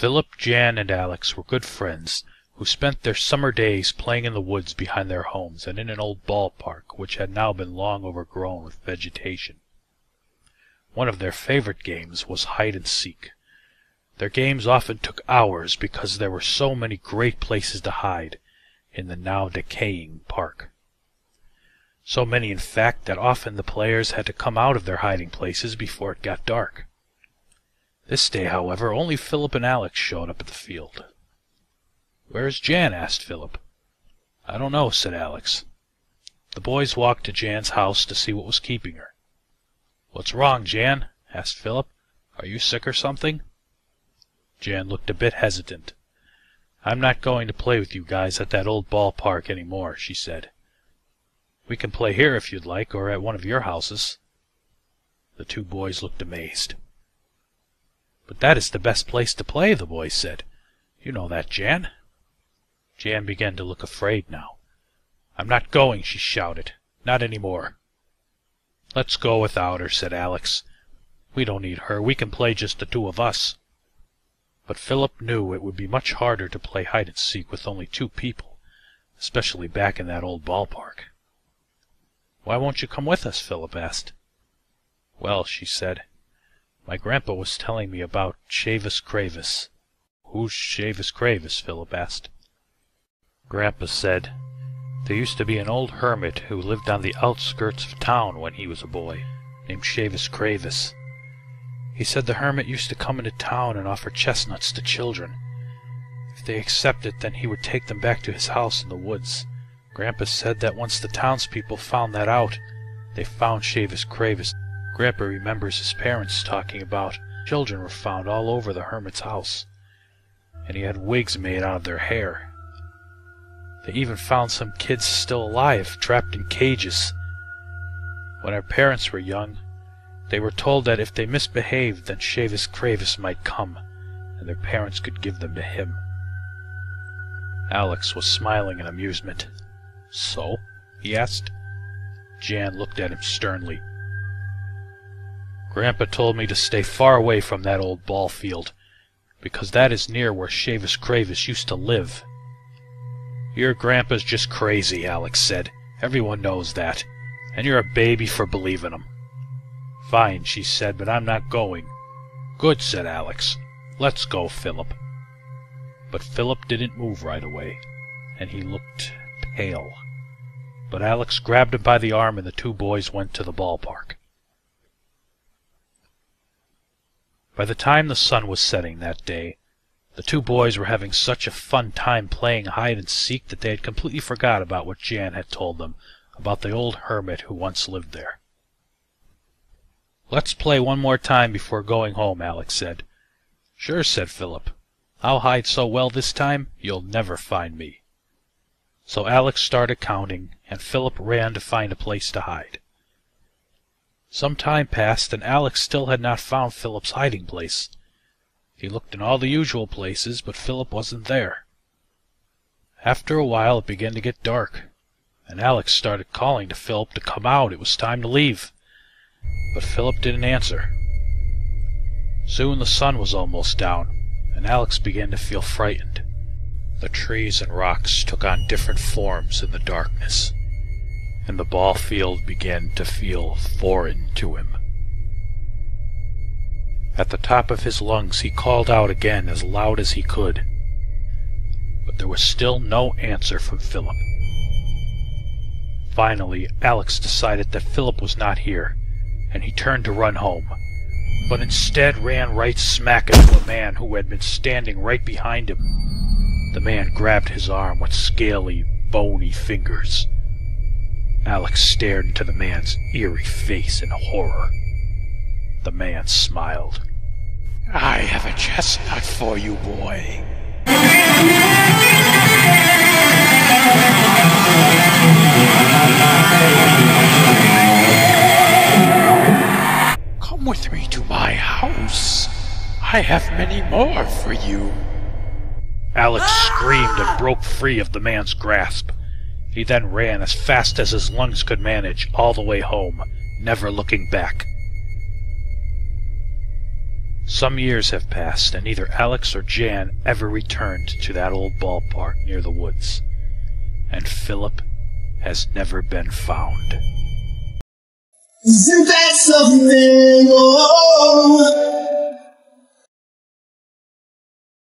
Philip, Jan, and Alex were good friends who spent their summer days playing in the woods behind their homes and in an old ball park which had now been long overgrown with vegetation. One of their favorite games was hide and seek. Their games often took hours because there were so many great places to hide in the now decaying park. So many, in fact, that often the players had to come out of their hiding places before it got dark. This day, however, only Philip and Alex showed up at the field. Where is Jan? asked Philip. I don't know, said Alex. The boys walked to Jan's house to see what was keeping her. What's wrong, Jan? asked Philip. Are you sick or something? Jan looked a bit hesitant. I'm not going to play with you guys at that old ball park any more, she said. We can play here if you'd like, or at one of your houses. The two boys looked amazed. But that is the best place to play, the boy said. You know that, Jan. Jan began to look afraid now. I'm not going, she shouted. Not any more. Let's go without her, said Alex. We don't need her. We can play just the two of us. But Philip knew it would be much harder to play hide and seek with only two people, especially back in that old ballpark. Why won't you come with us? Philip asked. Well, she said, my grandpa was telling me about Shavis Cravis." Who's Shavis Cravis?" Philip asked. Grandpa said, there used to be an old hermit who lived on the outskirts of town when he was a boy, named Shavis Cravis. He said the hermit used to come into town and offer chestnuts to children. If they accepted, then he would take them back to his house in the woods. Grandpa said that once the townspeople found that out, they found Shavis Cravis. Grandpa remembers his parents talking about children were found all over the hermit's house, and he had wigs made out of their hair. They even found some kids still alive, trapped in cages. When our parents were young, they were told that if they misbehaved, then Shavis Cravis might come, and their parents could give them to him. Alex was smiling in amusement. So? he asked. Jan looked at him sternly. Grandpa told me to stay far away from that old ball field, because that is near where Shavis Cravis used to live. Your grandpa's just crazy, Alex said. Everyone knows that, and you're a baby for believing him. Fine, she said, but I'm not going. Good, said Alex. Let's go, Philip. But Philip didn't move right away, and he looked pale. But Alex grabbed him by the arm and the two boys went to the ballpark. By the time the sun was setting that day, the two boys were having such a fun time playing hide and seek that they had completely forgot about what Jan had told them about the old hermit who once lived there. Let's play one more time before going home, Alex said. Sure, said Philip. I'll hide so well this time, you'll never find me. So Alex started counting, and Philip ran to find a place to hide. Some time passed, and Alex still had not found Philip's hiding place. He looked in all the usual places, but Philip wasn't there. After a while it began to get dark, and Alex started calling to Philip to come out. It was time to leave but Philip didn't answer. Soon the sun was almost down, and Alex began to feel frightened. The trees and rocks took on different forms in the darkness, and the ball field began to feel foreign to him. At the top of his lungs he called out again as loud as he could, but there was still no answer from Philip. Finally, Alex decided that Philip was not here, and he turned to run home, but instead ran right smack into a man who had been standing right behind him. The man grabbed his arm with scaly, bony fingers. Alex stared into the man's eerie face in horror. The man smiled. I have a chestnut for you, boy. Come with me to my house. I have many more for you. Alex screamed and broke free of the man's grasp. He then ran as fast as his lungs could manage all the way home, never looking back. Some years have passed, and neither Alex or Jan ever returned to that old ballpark near the woods. And Philip has never been found. Isn't that something? Oh.